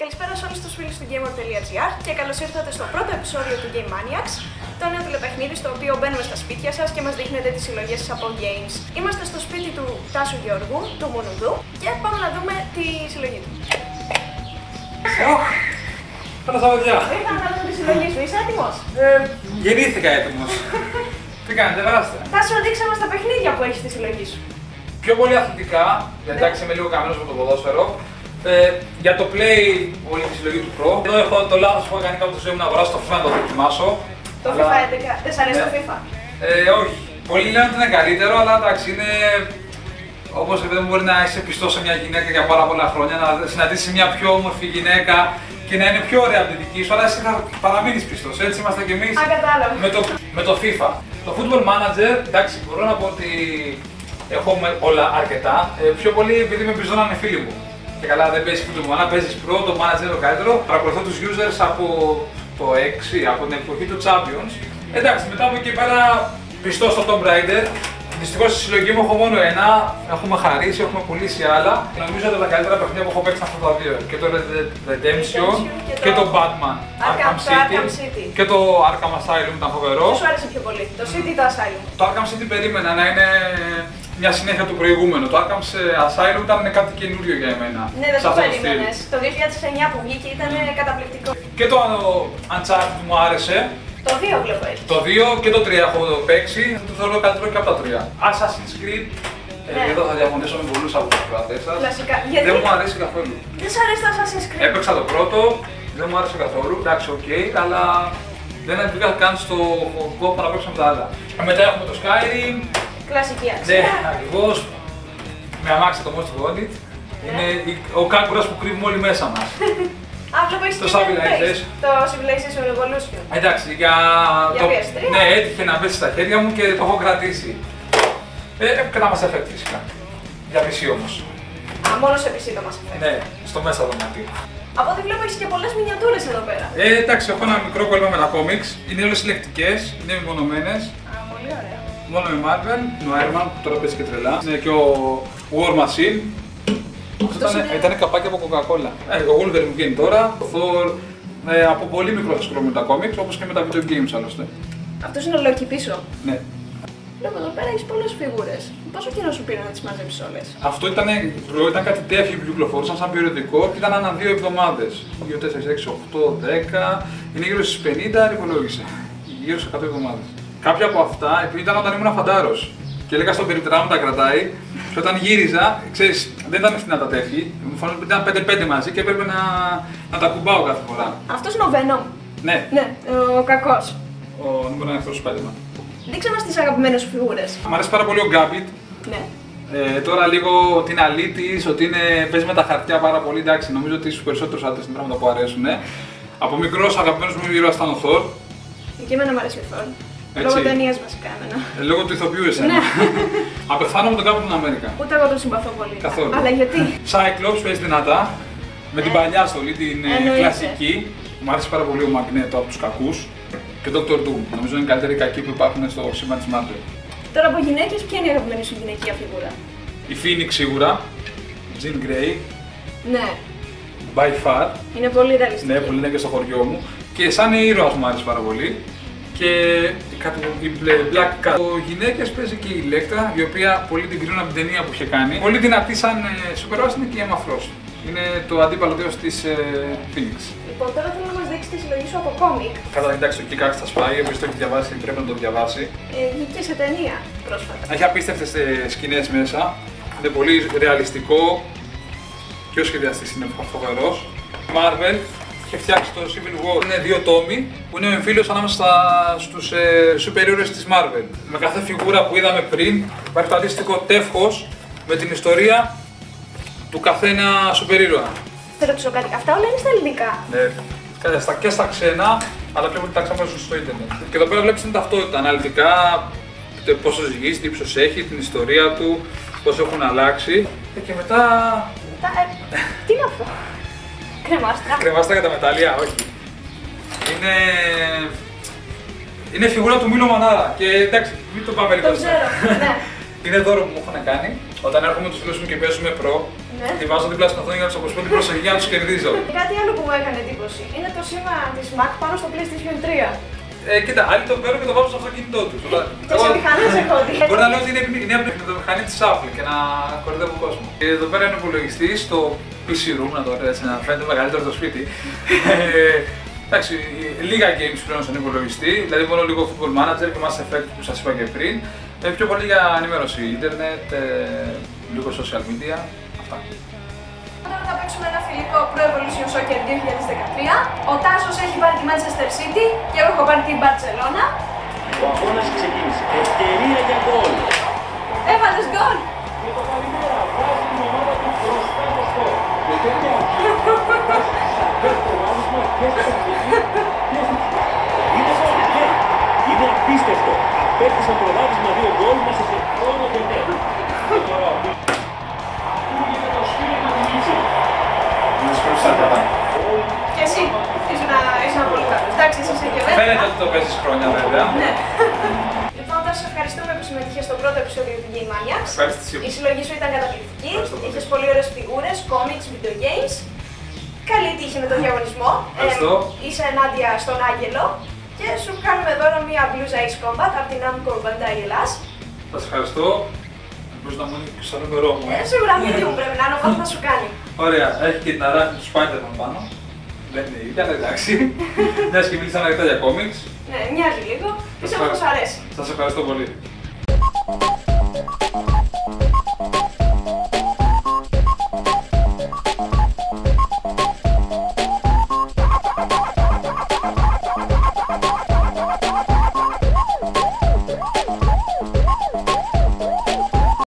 Καλησπέρα σε όλους τους φίλους του Gamer.gr και καλώς ήρθατε στο πρώτο επεισόδιο του Game Maniacs, το νέο τηλεπαιχνίδι στο οποίο μπαίνουμε στα σπίτια σας και μας δείχνετε τις συλλογές σας από games. Είμαστε στο σπίτι του Τάσου Γεωργού, του Μονουδού και πάμε να δούμε τη συλλογή του. Καλά στα παιδιά. Ήρθαμε να δούμε τη συλλογή σου, είσαι έτοιμος; Ε, γεννήθηκα έτοιμος. Τι κάνετε, περάστε. Τάσου, δείξε μας τα παιχνίδια που έχεις στη συλλογή σου. Πιο πολύ αθλητικά, γιατί εντάξει είμαι λίγο καμένος με το ποδόσφαιρο. Ε, για το play, όλη τη συλλογή του Pro. Εδώ έχω το λάθος που έκανα κάποτε στη ζωή μου να αγοράσω το FIFA να το δοκιμάσω. Το Αλλά- FIFA 11, δεν σ' αρέσει το Ναι. FIFA; Ε, όχι. Πολλοί λένε ότι είναι καλύτερο, αλλά εντάξει είναι. Όπως επειδή μπορεί να είσαι πιστός σε μια γυναίκα για πάρα πολλά χρόνια, να συναντήσεις μια πιο όμορφη γυναίκα και να είναι πιο ωραία από τη δική σου, αλλά εσύ θα παραμείνεις πιστός. Έτσι είμαστε κι εμείς Α, κατάλαβα. με το, με το FIFA. Το Football Manager, εντάξει, μπορώ να πω ότι έχω με- όλα αρκετά. Ε, πιο πολύ επειδή με πριζώ να είναι φίλοι μου. Και καλά δεν παίζει Football Manager, παίζεις Pro, το Manager είναι το καλύτερος. Παρακολουθώ τους users από το 6, από την εποχή του Champions. Εντάξει, μετά από εκεί πέρα πιστός στο Tomb Raider. Δυστυχώς στη συλλογή μου έχω μόνο ένα. Έχουμε χαρίσει, έχουμε πουλήσει άλλα. Νομίζω ότι τα καλύτερα παιχνίδια που έχω παίξει είναι αυτά τα δύο. Και το Red Dead Redemption και και το το Batman. Arkham- το Arkham City. Και το Arkham Asylum ήταν φοβερό. Τι σου άρεσε πιο πολύ, το City ή το Asylum. Το Arkham City περίμενα να είναι μια συνέχεια του προηγούμενου. Το Arkham Asylum ήταν κάτι καινούριο για εμένα. Ναι, δεν σε το αυτό στυλ. περίμενες. Το 2009 που βγήκε ήταν καταπληκτικό. Και το Uncharted μου άρεσε. Το 2 βλέπω έτσι. Το 2 και το 3 έχω παίξει. Το θεωρώ καλύτερο και από τα 3. Assassin's Creed. Ε, Ναι. εδώ θα διαφωνήσω με πολλούς από τους κρατέ σας. Κλασικά. Γιατί Δεν μου αρέσει καθόλου. δεν σ' αρέσει το Assassin's Creed; Έπαιξα το πρώτο, δεν μου άρεσε καθόλου. Εντάξει, οκ, αλλά δεν μπήκα καν στο κόπο να παίξω με τα άλλα. Ε, Μετά έχουμε το Skyrim. Κλασική Ναι, αξία. ακριβώς. Με αμάξι το Most Wanted. Είναι η- ο κάγκουρας που κρύβουμε όλοι μέσα μας. Α, βλέπω έχεις Το και Dead Space. Civilization. Το Civilization Revolution. Εντάξει, για, Για το... PS3. Ναι, έτυχε να πέσει στα χέρια μου και το έχω κρατήσει. Ε, και να μας Effect φυσικά. Για PC όμως. Α, μόνο σε PC το Mass Effect. Ναι, στο μέσα δωμάτιο. Από ό,τι βλέπω έχεις και πολλές μινιατούρες εδώ πέρα. Ε, εντάξει, έχω ένα μικρό κόλλημα με τα comics. Είναι όλες συλλεκτικές, είναι μεμονωμένες. Α, πολύ ωραία. Μόνο με Marvel, με ο Iron Man που τώρα παίζει και τρελά. Είναι και ο War Machine. Αυτό Αυτός ήταν, είναι- ήταν καπάκι από Coca-Cola. Ε, ο Wolverine μου βγαίνει τώρα, ο Thor. Ε, από πολύ μικρό ασχολούμαι με τα comics, όπως και με τα video games άλλωστε. Αυτός είναι ο Loki πίσω. Ναι. Βλέπω εδώ πέρα έχεις πολλές φιγούρες. Πόσο καιρό σου πήρε να τις μαζέψεις όλες; Αυτό ήταν, ήταν κάτι τέφι που κυκλοφορούσαν σαν περιοδικό και ήταν ανά δύο εβδομάδες. 2, 4, 6, 8, 10. Είναι γύρω στις 50, υπολόγισε. Γύρω σε 100 εβδομάδες. Κάποια από αυτά επειδή ήταν όταν ήμουν φαντάρος. Και έλεγα στον περιπτερά μου τα κρατάει. Και όταν γύριζα, ξέρεις, δεν ήταν φθηνά τα τέφη. Μου φαίνονταν ότι ήταν 5-5 μαζί και έπρεπε να, να τα κουμπάω κάθε φορά. Αυτός είναι ο Venom. Ναι, Ναι, ο κακός. ο νούμερο ένα εχθρό του Spider-Man. Δείξε μας τις αγαπημένες σου φιγούρες. Μ' αρέσει πάρα πολύ ο Gambit. Ναι. Ε, τώρα λίγο ότι είναι αλήτης, ότι είναι, παίζει με τα χαρτιά πάρα πολύ. Εντάξει, νομίζω ότι στους περισσότερους άντρες είναι πράγματα που αρέσουν. Από μικρός αγαπημένος μου ήρωα ήταν ο Θόρ. Και εμένα μου αρέσει ο Thor. Έτσι. Λόγω ταινίας βασικά εμένα. Ε, λόγω του ηθοποιού εσένα. Ναι. Απεχθάνω με τον Captain America. Ούτε εγώ τον συμπαθώ πολύ. Καθόλου. Αλλά γιατί; Cyclops παίζει δυνατά. Με την Ε, παλιά στολή, την ε, εννοείται. κλασική. Μου άρεσε πάρα πολύ ο Magneto από τους κακούς. Και Dr. Doom. Νομίζω είναι οι καλύτεροι κακοί που υπάρχουν στο σύμπαν της Marvel. Τώρα από γυναίκες, ποια είναι η αγαπημένη σου γυναικεία φιγούρα; Η Phoenix σίγουρα. Jean Grey. Ναι, By far. είναι πολύ ρεαλιστική. Ναι, που λένε και στο χωριό μου. Και σαν ήρωα μου άρεσε πάρα πολύ. Και κάτι η Bla- Black Cat. Ο γυναίκες παίζει και η Ηλέκτρα, η οποία πολύ την κρίνουν από την ταινία που είχε κάνει. Πολύ δυνατή σαν ε, σούπερ είναι και η Emma Frost. Είναι το αντίπαλο δέος της ε, Phoenix. Λοιπόν, τώρα θέλω να μας δείξει τη συλλογή σου από κόμικ. Καταρχήν, εντάξει, το Kick θα σπάει, όποιος το έχει διαβάσει πρέπει να το διαβάσει. Ε, βγήκε σε ταινία πρόσφατα. Έχει απίστευτες ε, σκηνές μέσα. Είναι πολύ ρεαλιστικό και ο σχεδιαστής είναι φοβερός. Marvel είχε φτιάξει το Civil War. Είναι δύο τόμοι που είναι ο εμφύλιος ανάμεσα στα, στους ε, super ήρωες της Marvel. Με κάθε φιγούρα που είδαμε πριν υπάρχει το αντίστοιχο τεύχος με την ιστορία του καθένα super ήρωα. Θα ρωτήσω κάτι. Αυτά όλα είναι στα ελληνικά. Ναι, και στα, και στα ξένα, αλλά πιο πολύ τα ξένα στο ίντερνετ. Και εδώ πέρα βλέπεις την ταυτότητα αναλυτικά, τε- πόσο ζυγίζει, τι ύψος έχει, την ιστορία του, πώς έχουν αλλάξει. Ε, Και μετά Τα, ε, τι είναι αυτό. Κρεμάστρα. κρεμάστηκα τα μετάλλια, όχι. Είναι... Είναι φιγούρα του Μίλο Μανάρα και εντάξει, μην το πάμε λίγο. Το ξέρω. ναι. Είναι δώρο που μου έχουν κάνει. Όταν έρχομαι τους φίλους μου και παίζουμε προ, Ναι. τη βάζω δίπλα στην οθόνη για να τους αποσπώ την προσοχή για να τους κερδίζω. Κάτι άλλο που μου έκανε εντύπωση είναι το σήμα της Mac πάνω στο PlayStation 3. Ε, κοίτα, άλλοι το παίρνουν και το βάζουν στο αυτοκίνητό τους. Και σε μηχανές έχω δει. Μπορεί να λέω ότι είναι, είναι από την μηχανή της Apple και να κορυδεύω κόσμο. Και εδώ πέρα είναι υπολογιστή στο PC room, να το λέω έτσι, να φαίνεται μεγαλύτερο το σπίτι. Ε, εντάξει, λίγα games πλέον στον υπολογιστή, δηλαδή μόνο λίγο Football Manager και Mass Effect που σας είπα και πριν. Ε, πιο πολύ για ενημέρωση, ίντερνετ, ε, λίγο social media, αυτά. Τώρα θα παίξουμε ένα φιλικό Pro Evolution Soccer 2013. Ο Τάσος έχει πάρει τη Manchester City και εγώ έχω πάρει την Barcelona. Ο αγώνας ξεκίνησε. Ευκαιρία για γκολ. Έβαλες γκολ! Και το καλημέρα βάζει την ομάδα του μπροστά στο σκορ. Και τέτοια αρχή το βάζουμε και στο παιχνίδι και στο Είναι σωστή. Είναι απίστευτο. Απέκτησε προβάδισμα δύο γκολ μέσα σε Φαίνεται ότι το παίζεις χρόνια βέβαια. Ναι. Λοιπόν, θα σε ευχαριστούμε που συμμετείχες στο πρώτο επεισόδιο του Game Maniacs. Ευχαριστησή μου. Η συλλογή σου ήταν καταπληκτική. Ευχαριστώ πολύ. Είχες πολύ ωραίες φιγούρες, comics, video games. Καλή τύχη με τον διαγωνισμό. Ευχαριστώ. Ε, είσαι ενάντια στον Άγγελο. Και σου κάνουμε δώρο μία μπλούζα Ace Combat από την Namco Bandai Ελλάς. Σας ευχαριστώ. Ελπίζω να μου είναι και στο νούμερό μου. Ε, σίγουρα medium πρέπει να είναι, οπότε θα σου κάνει. Ωραία, έχει και την αράχνη του Spider-Man πάνω. Δεν είναι η ίδια, αλλά εντάξει. Μια και μίλησαμε αρκετά για κόμιξ. Ναι, μοιάζει λίγο. Πιστεύω θα σου αρέσει. Σας ευχαριστώ πολύ.